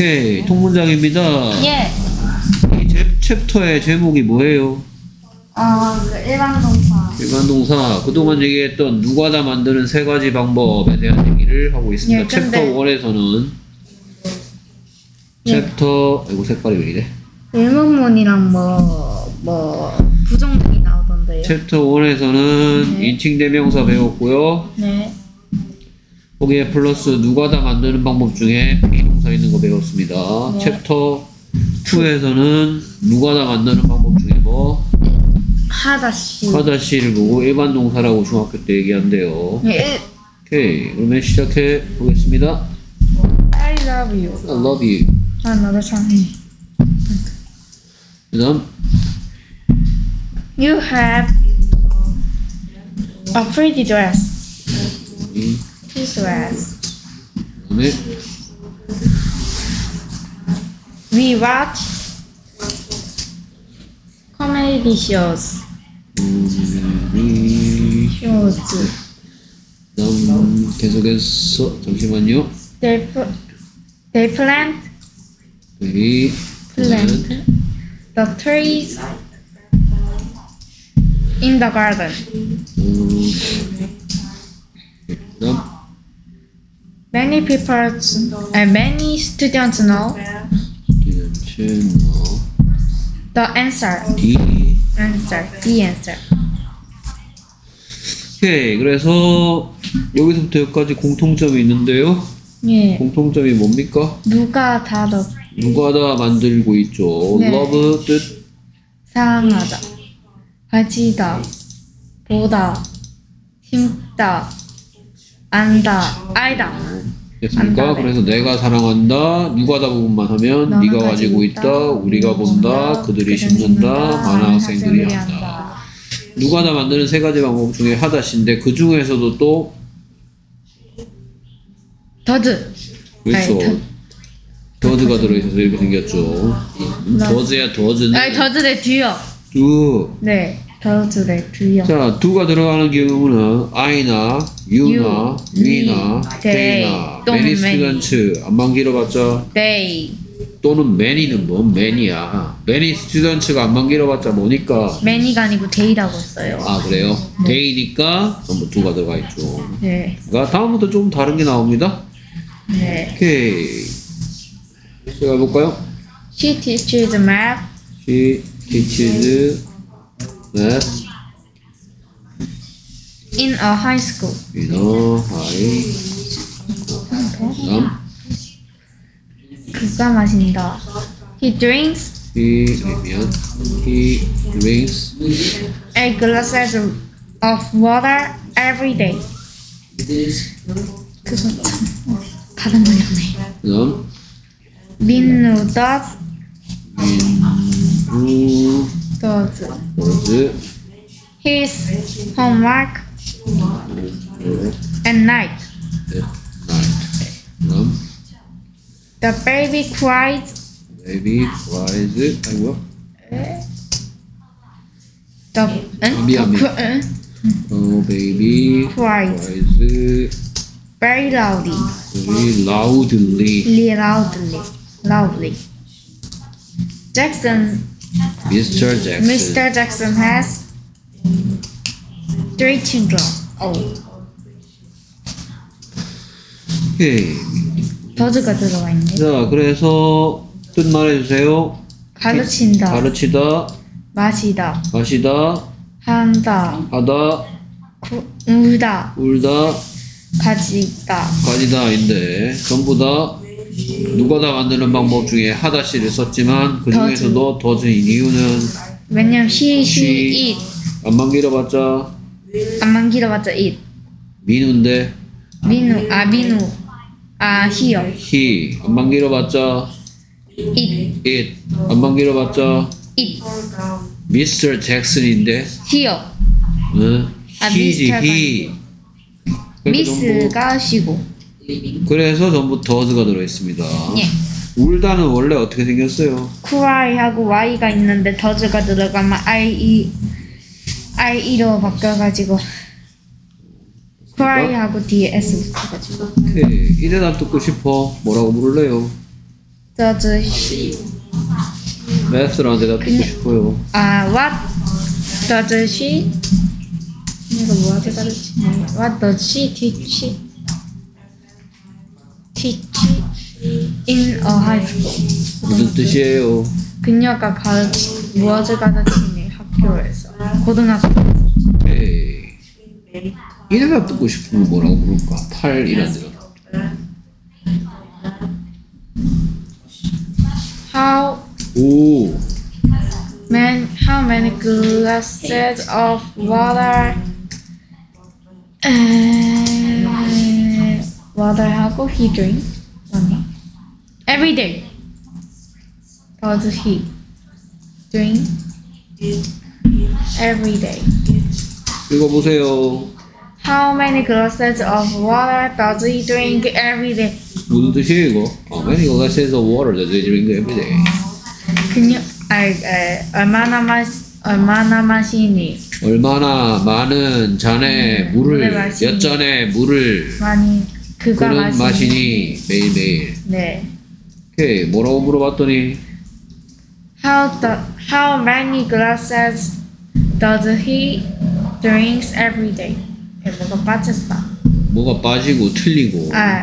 오케이 통문장입니다. 예. 이 챕, 챕터의 제목이 뭐예요? 어, 그 일반 동사. 일반 동사 그동안 얘기했던 누가 다 만드는 세 가지 방법에 대한 얘기를 하고 있습니다. 예, 챕터 근데- 1에서는 예. 챕터 아이고 색깔이 왜 이래? 의문문이랑 뭐, 뭐, 부정문이 나오던데요. 챕터 1에서는 네. 인칭 대명사 배웠고요. 네. 거기에 플러스 누가 다 만드는 방법 중에 be동사 있는 거 배웠습니다. 네. 챕터 2에서는 누가 다 만드는 방법 중에 뭐 하다시. 하다시를 보고 일반 동사라고 중학교 때 얘기한대요. 예. 오케이 그러면 시작해 보겠습니다. I love you. I love you. 아, 나도 사랑해. 그다음 You have a pretty dress. 이 Pretty dress. 그다음에 We watch comedy shows. 음, shows. 그다음 계속해서 잠시만요. They put, they plant 이 plant the trees in the garden. 음, 그다음 Many people, uh, many students know 채널 the answer. D Answer. The answer. 오케이 그래서 여기서부터 여기까지 공통점이 있는데요. 예. 공통점이 뭡니까? 누가 다 더 누가 다 만들고 있죠. 네. love 뜻 사랑하다, 가지다, 보다, 힘다, 안다, 알다. 됐습니까? 그래서 내가 사랑한다, 누가다 부분만 하면 너는 네가 가지고 있다, 우리가 본다, 그들이 심는다, 많은 학생들이 한다. 누가 다 만드는 세 가지 방법 중에 하다시인데 그 중에서도 또 더즈. 그렇죠. 더즈가 들어있어서 이렇게 생겼죠. 음, 더즈야 더즈는 아니 더즈의 뒤요. 두. 네, 더즈의 뒤요. 자, 두가 들어가는 경우는 I나 U나 You, We나 we, They나 they, 또는 Many many. students 안만 길어봤자 They, 또는 many는 뭐 many야. many students가 안만 길어봤자 뭐니까 many가 아니고 they라고 했어요. 아 그래요? they니까 전부 두가 들어가 있죠. 네, 그러니까 다음부터 좀 다른 게 나옵니다. 네. 오케이. 제가 해볼까요? She teaches math She teaches math in a high school. in a high. 다음 그가 마신다. He drinks he 아니면 he drinks eight glasses of water every day. 그거 참 다른 말이네. 그다음 민우 does 민우 Does does his homework at night. at night. 그다음 The baby cries. baby cries 아이고야. The 응? 미안, 그, 미안. 응? 어 baby cries cries very loudly, very loudly. loudly, loudly. Jackson, Mr. Jackson. Mr. Jackson has three children. Oh, 오케이. 더즈가 들어가 있네. 자 그래서 뜻 말해주세요. 가르친다, 가르치다, 마시다, 마시다, 한다, 하다, 구, 울다, 울다, 가지다. 가지다인데 전부 다 누가 다 만드는 방법 중에 하다시를 썼지만 그 중에서도 더즈인 이유는 왜냐면 she, she, it. 안만 길어봤자 안만 길어봤자 it. 민우인데 민우, 아 민우, 아 히요. he 안만 길어봤자 it, it 안만 길어봤자 it, Mr. 잭슨인데 히요. 응? 아, he지 he 미스가 쉬고. 그래서 전부 더즈가 들어있습니다 예. 울다는 원래 어떻게 생겼어요? cry하고 y가 있는데 더즈가 들어가면 i e i e로 바뀌어가지고 cry하고 뒤에 s 붙어가지고 오케이 이 대답 듣고 싶어 뭐라고 물을래요? does math라는 대답 듣고 그냥- 싶어요. 아 what does she 이거 뭐하게 가르치냐 What does she teach teach in a high school 무슨 뜻이에요? 그녀가 가르치 무엇을 가르치니 학교에서 고등학교 에이. 이 대답 듣고 싶으면 뭐라고 부를까? 8이라는 대답. How 오. man how many glasses of water uh, water하고 he drink 맞나? Every day does he drink every day 읽어보세요. How many glasses of water does he drink every day? 무슨 뜻이에요 이거? How many glasses of water does he drink every day? 그녀 아, 아, 얼마나 마시 얼마나 마시니 얼마나 많은 잔의 물을. 몇 잔의 물을 많이 그가 마시니 마시니 매일매일 네 오케이 뭐라고 물어봤더니 How the how many glasses does he drinks every day? 네, 뭐가 빠졌다. 뭐가 빠지고 틀리고 아,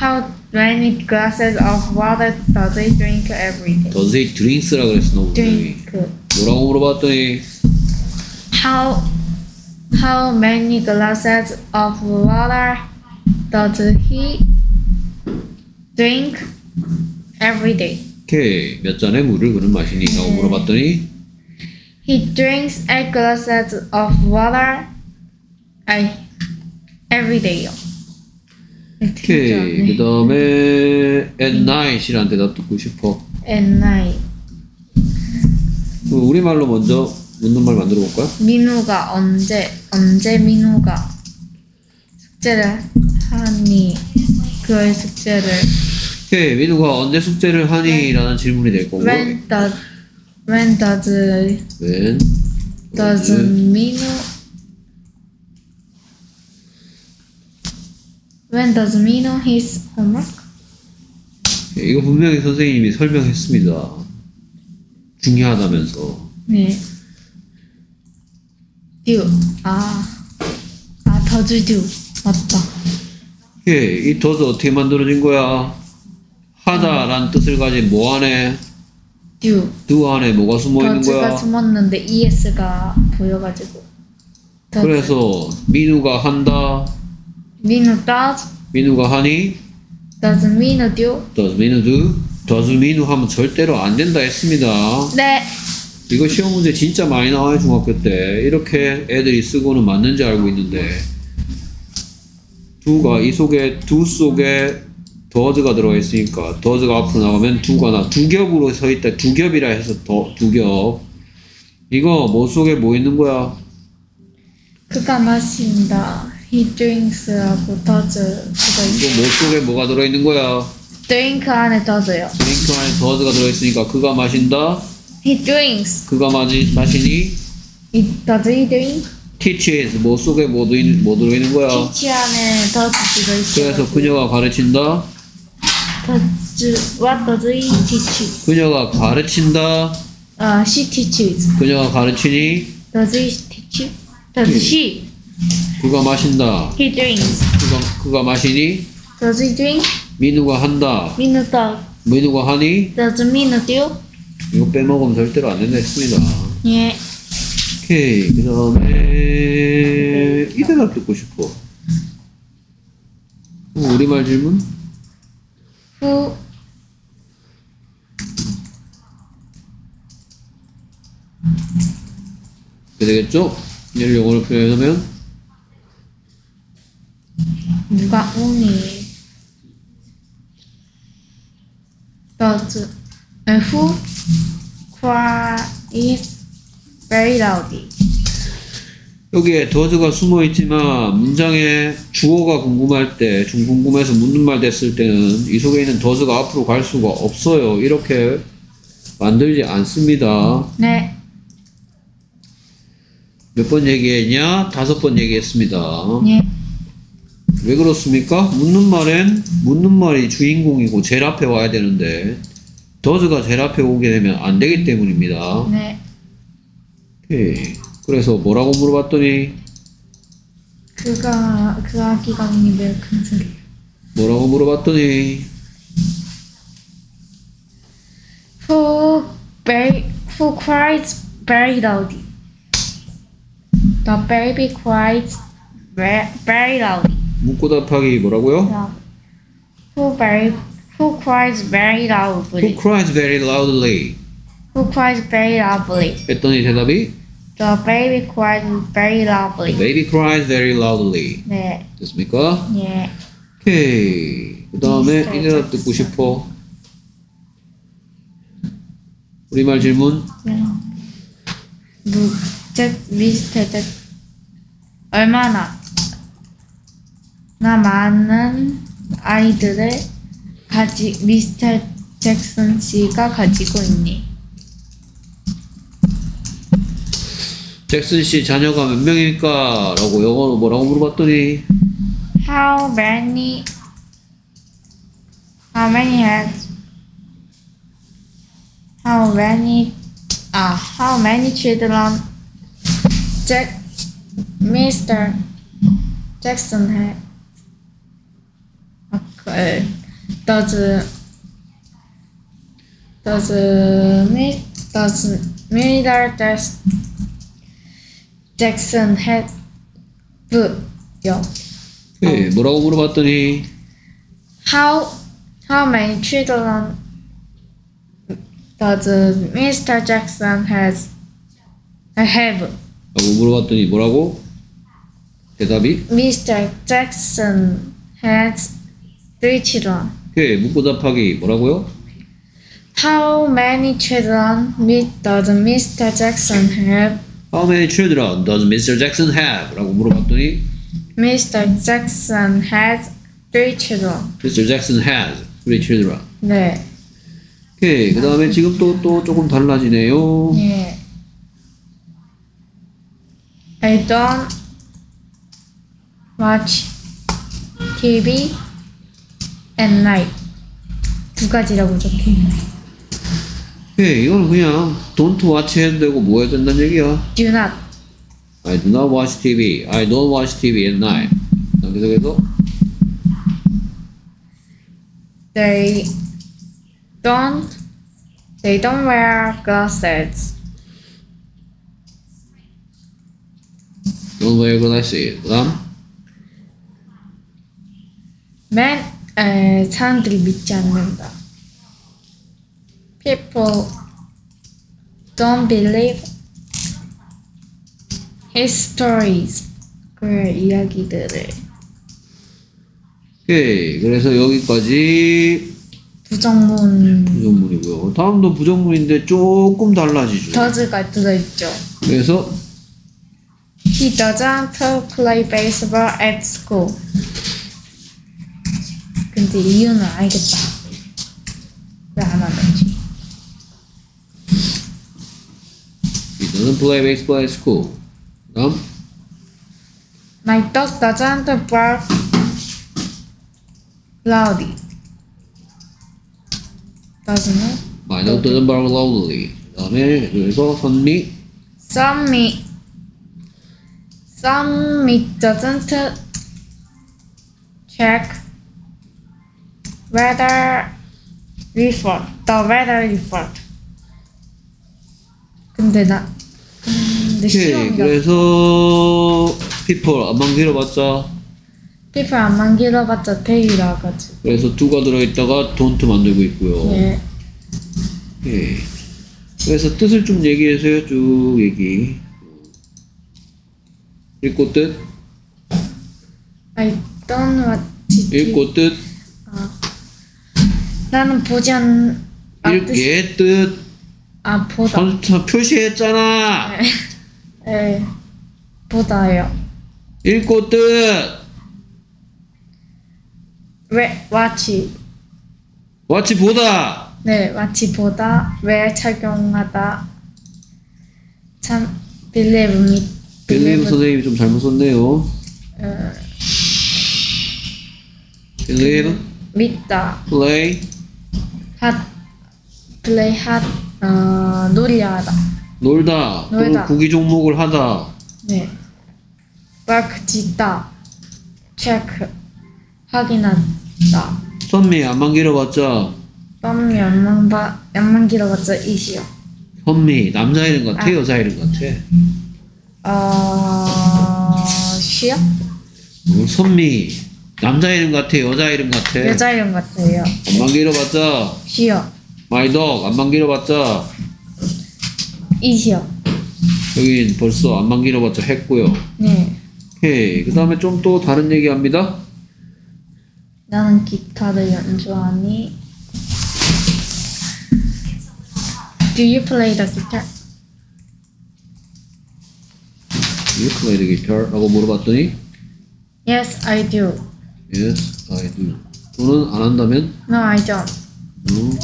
how many glasses of water does he drink every day? does he drinks라 그랬어 너 drink. 뭐라고 물어봤더니 How how many glasses of water does he drink every day? 오케이 몇 잔의 물을 그는 마시니 라고 네. 물어봤더니 He drinks eight glasses of water I, every day요. 오케이 그 다음에 at night이라는 대답 듣고 싶어 At night. 우리말로 먼저 묻는 말 만들어 볼까요? 민우가 언제 언제 민우가 숙제를 하니 그의 숙제를 오케이 민우가 언제 숙제를 하니? 라는 질문이 될 거고 when does when does when does 민우 when does 민우 his homework? 오케이, 이거 분명히 선생님이 설명했습니다 중요하다면서 네. do 아, 아 does do 맞다. 오케이 이 does 어떻게 만들어진 거야? 하다라는 뜻을 가진 뭐 안에 do do 안에 뭐가 숨어 있는 거야? 숨었는데 es가 보여가지고. does. 그래서 민우가 한다 민우 does 민우가 하니 does 민우 do? does 민우 do does 민우 하면 절대로 안 된다 했습니다 네. 이거 시험 문제 진짜 많이 나와요 중학교 때 이렇게 애들이 쓰고는 맞는지 알고 있는데 do가 이 속에 do 속에 does가 들어가 있으니까 does가 앞으로 나가면 do가 나 두 겹으로 서 있다 두 겹이라 해서 더, 두 겹 이거 뭐 속에 뭐 있는 거야 그가 마신다. He drinks하고 does 그거 있- 이거 뭐 속에 뭐가 들어 있는 거야 drink 안에 does요. drink 안에 does가 들어 있으니까 그가 마신다 He drinks. 그가 마시, 마시니 He, does he drink? Teaches 뭐 속에 뭐, 들어- 뭐 들어있는 거야 teach 안에 does 들어있어. 그래서 그녀가 가르친다 what does he teach? 그녀가 가르친다 아, she teaches. 그녀가 가르치니 Does he teach? Does she? 그가 마신다 He drinks. 그가, 그가 마시니 Does he drink? 민우가 한다 민우 does. 민우가 하니 Does 민우 do? 이거 빼먹으면 절대로 안 된다 했습니다 예. 오케이 그 다음에 이 대답 듣고 싶어 어, 우리말 질문? 그게 되겠죠? 얘를 영어로 표현하면 누가 오니? Uh, who cries very loudly? 여기에 does가 숨어 있지만 문장에 주어가 궁금할 때, 좀 궁금해서 묻는 말 됐을 때는 이 속에 있는 does가 앞으로 갈 수가 없어요. 이렇게 만들지 않습니다. 네. 몇 번 얘기했냐? 다섯 번 얘기했습니다. 예. 왜 그렇습니까? 묻는 말엔 묻는 말이 주인공이고 제일 앞에 와야 되는데 does가 제일 앞에 오게 되면 안 되기 때문입니다. 네. 오케이. 그래서 뭐라고 물어봤더니 그가 그 아기감이 매우 큰 소리. 뭐라고 물어봤더니 Who ba- who cries very loudly? The baby cries ve- very loudly. 묻고 답하기 뭐라고요? Yeah. Who very who cries very loudly? Who cries very loudly? Who cries very loudly? 했더니 대답이 The baby cries very loudly. Baby cries very loudly. 네. 됐습니까? 예. 오케이. 그 다음에 이 대답 듣고 싶어. 우리말 질문. 무, 잭, 미스터 잭, 얼마나 나 많은 아이들을 가지 미스터 잭슨 씨가 가지고 있니? 잭슨 씨 자녀가 몇 명일까? 라고 영어로 뭐라고 물어봤더니 How many? How many has? How many? Ah, how many children? Jack, Mr. Jackson had. Okay. Does does does Mr. Jackson Jackson have? 요. 오케이. 뭐라고 물어봤더니 How how many children does Mr. Jackson has have? 라고 물어봤더니 뭐라고? 대답이 Mr. Jackson has three children. 오케이. 묻고 답하기 뭐라고요? How many children does Mr. Jackson have? How many children does Mr. Jackson have? 라고 물어봤더니 Mr. Jackson has three children. Mr. Jackson has three children. 네. 오케이. 그 다음에 지금 또, 또 조금 달라지네요. 예. I don't watch TV at night. 두 가지라고 적혀있네. 오 케이. 이거는 그냥 don't watch 해도 되고 뭐 해도 된다는 얘기야. Do not. I do not watch TV. I don't watch TV at night. 자, 계속해서 They don't. They don't wear glasses. don't wear glasses. 그 다음 Man, 에, 사람들이 믿지 않는다. People don't believe his stories. 그 이야기들을 오케이. 그래서 여기까지 부정문 부정문이고요. 다음도 부정문인데 조금 달라지죠. 더즈가 들어있죠. 그래서 He doesn't play baseball at school. 근데 이유는 알겠다. 왜 안 하는지. he doesn't play baseball at school. 그 다음 My dog doesn't bark loudly. Doesn't it? my dog doesn't bark loudly. 그 다음에 그래서 선미 Some meat. Some meat doesn't check weather report. The weather report. 근데 나 근데 오케이. 그래서 people 안만 길어봤자 피플 안만 길어봤자 데이라 가지고. 그래서 두가 들어있다가 don't 만들고 있고요. 예. 예. 그래서 뜻을 좀 얘기해서요. 쭉 얘기. 읽고 뜻, I don't watch TV. 읽고 뜻, 나는 보지 않. 아, 읽, 뜻이- 얘 뜻, 아 보다. 선, 선, 표시했잖아. 예. 보다요. 읽고 뜻, 왜 watch. 와치 보다. 네, 마치 보다 왜 착용하다 참 me 빌리브 선생님이 좀 잘못 썼네요. 어, 빌리브, 믿다 play, 하 play 하 어, 놀이야 하다. 놀다 놀다. 구기 종목을 하다 네. work 짓다. check 확인하다. 선미 안만 길어봤자 썸 연만 봐 연만 길어봤자 이시요. 선미 남자 이름 같아 아. 여자 이름 같아 어 시요? 어, 선미 남자 이름 같아 여자 이름 같아 여자 이름 같아요. 안만 길어봤자 시요. 마이 덕 안만 길어봤자 이시요. 여긴 벌써 안만 길어봤자 했고요 네. 오케이 그 다음에 좀 또 다른 얘기 합니다 나는 기타를 연주하니. Do you play the guitar? You play the guitar? 라고 물어봤더니 Yes, I do. Yes, I do 또는 안 한다면 No, I don't. 음.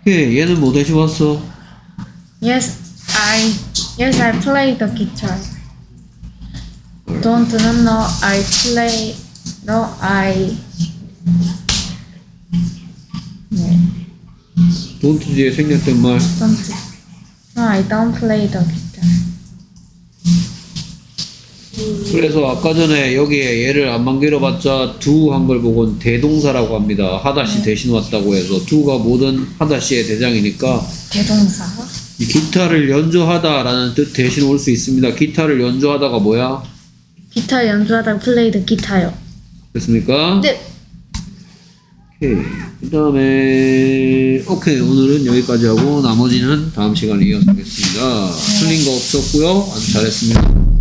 오케이 얘는 뭐 대시 왔어? Yes, I. Yes, I play the guitar. Don't no, no, I play. No, I. 네, don't 뒤에 생략된 말 don't. No, I don't play the guitar. 그래서 아까 전에 여기에 얘를 안만 길어봤자 do 한걸 보곤 대동사라고 합니다. 하다시 대신 왔다고 해서 do가 모든 하다시의 대장이니까 대동사. 이 기타를 연주하다라는 뜻 대신 올 수 있습니다. 기타를 연주하다가 뭐야? 기타 연주하다가 the guitar요. 됐습니까? 네. 오케이. 그 다음에 오케이 오늘은 여기까지 하고 나머지는 다음 시간에 이어서 하겠습니다. 틀린 거 없었고요. 아주 잘했습니다.